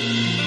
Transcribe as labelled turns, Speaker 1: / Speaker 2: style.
Speaker 1: Bye.